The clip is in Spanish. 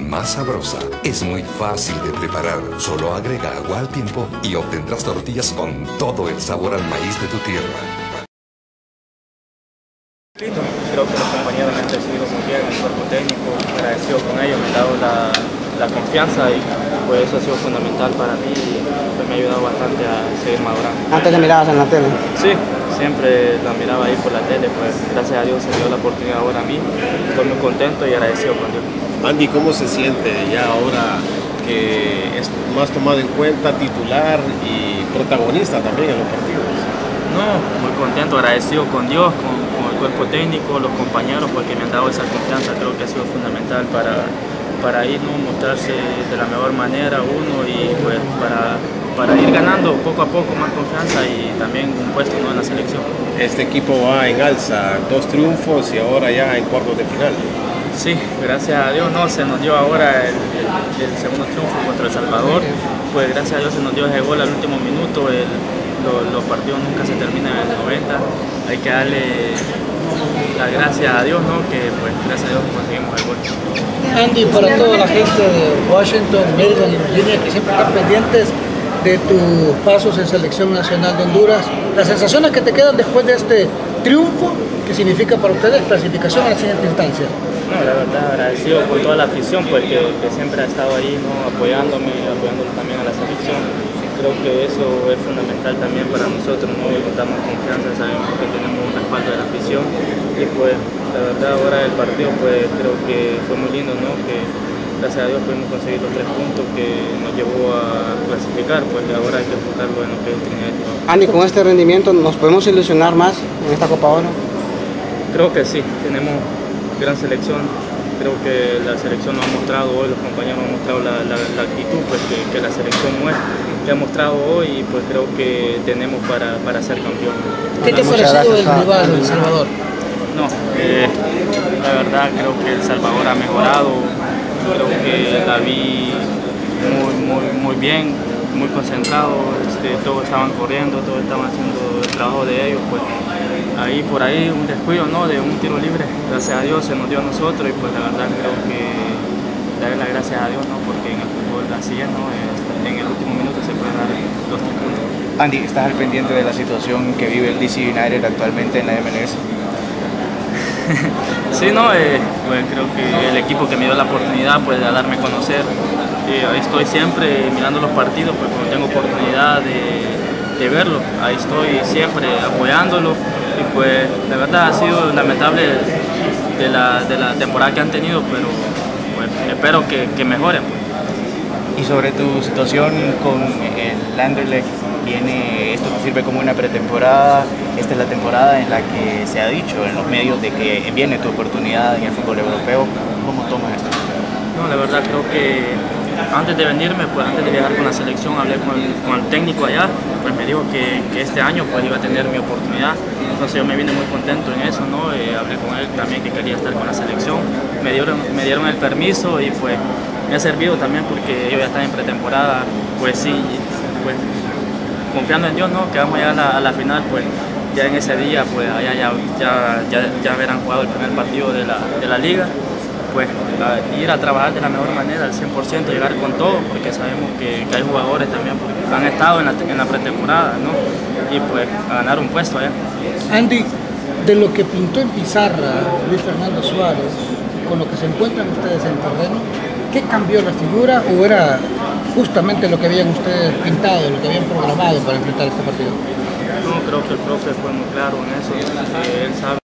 más sabrosa. Es muy fácil de preparar. Solo agrega agua al tiempo y obtendrás tortillas con todo el sabor al maíz de tu tierra. Creo que los compañeros me han recibido muy bien, el cuerpo técnico, agradecido con ellos, me han dado la, la confianza y pues eso ha sido fundamental para mí y pues, me ha ayudado bastante a seguir madurando. Antes le mirabas en la tele. Sí, siempre la miraba ahí por la tele, pues gracias a Dios se dio la oportunidad ahora a mí. Estoy muy contento y agradecido con Dios. Andy, ¿cómo se siente ya ahora que es más tomado en cuenta, titular y protagonista también en los partidos? No, muy contento, agradecido con Dios, con, con el cuerpo técnico, los compañeros, porque me han dado esa confianza, creo que ha sido fundamental para para ir ¿no? mostrarse de la mejor manera uno y pues para, para ir ganando poco a poco más confianza y también un puesto ¿no? en la selección. Este equipo va en alza, dos triunfos y ahora ya en cuartos de final. Sí, gracias a Dios no, se nos dio ahora el, segundo triunfo contra El Salvador, pues gracias a Dios se nos dio ese gol al último minuto, el, lo, los partidos nunca se terminan en el 90, hay que darle las gracias a Dios, ¿no? que pues gracias a Dios conseguimos el gol. Andy, para toda la gente de Washington, Maryland y Virginia que siempre están pendientes de tus pasos en selección nacional de Honduras, las sensaciones que te quedan después de este triunfo, que significa para ustedes clasificación a la siguiente instancia. No, la verdad, agradecido con toda la afición pues, que, que siempre ha estado ahí ¿no? apoyándome, apoyándolo también a la selección. Creo que eso es fundamental también para nosotros, ¿no? contamos confianza, sabemos que tenemos un respaldo de la afición y pues la verdad ahora el partido pues creo que fue muy lindo, ¿no? Que gracias a Dios pudimos conseguir los tres puntos que nos llevó a clasificar, pues ahora hay que enfocarlo en lo que es Trinidad Ani, con este rendimiento, ¿nos podemos ilusionar más en esta Copa Oro? Creo que sí, tenemos gran selección, creo que la selección nos ha mostrado hoy, los compañeros han mostrado la, la, la actitud pues, que, que, la selección muestra, que ha mostrado hoy y pues creo que tenemos para, para ser campeón. ¿Qué te ha parecido el rival, El Salvador? No, eh, la verdad creo que El Salvador ha mejorado, creo que la vi muy, muy, muy bien, muy concentrado, este, todos estaban corriendo, todos estaban haciendo el trabajo de ellos, pues ahí por ahí un descuido ¿no? de un tiro libre, gracias a Dios se nos dio a nosotros y pues la verdad creo que darle las gracias a Dios ¿no? porque en el fútbol así es, ¿no? en el último minuto se pueden dar los tres puntos. Andy, ¿estás al pendiente de la situación que vive el DC United actualmente en la MLS? sí, no, eh, pues creo que el equipo que me dio la oportunidad pues, de darme a conocer, eh, estoy siempre mirando los partidos, pues cuando tengo oportunidad de, de verlo, ahí estoy siempre apoyándolo y pues la verdad ha sido lamentable de la, de la temporada que han tenido, pero pues, espero que, que mejoren. Pues. Y sobre tu situación con el Anderlecht, viene, esto te sirve como una pretemporada, esta es la temporada en la que se ha dicho en los medios de que viene tu oportunidad en el fútbol europeo, ¿cómo tomas esto? No, la verdad creo que antes de venirme, pues antes de viajar con la selección, hablé con el, con el técnico allá, pues me dijo que, que, este año pues iba a tener mi oportunidad, entonces yo me vine muy contento en eso, ¿no? Eh, hablé con él también que quería estar con la selección, me dieron, me dieron el permiso y pues me ha servido también porque ellos ya están en pretemporada, pues sí, pues confiando en Dios, ¿no? Que vamos a la final, pues ya en ese día, pues allá ya, ya, ya, ya habrán jugado el primer partido de la, de la liga pues a ir a trabajar de la mejor manera, al 100%, llegar con todo, porque sabemos que, que hay jugadores también que han estado en la, en la, pretemporada, ¿no? Y pues a ganar un puesto allá. Andy, de lo que pintó en pizarra Luis Fernando Suárez, con lo que se encuentran ustedes en terreno, ¿qué cambió la figura o era justamente lo que habían ustedes pintado, lo que habían programado para enfrentar este partido? No, creo que el profe fue muy claro en eso, él sabe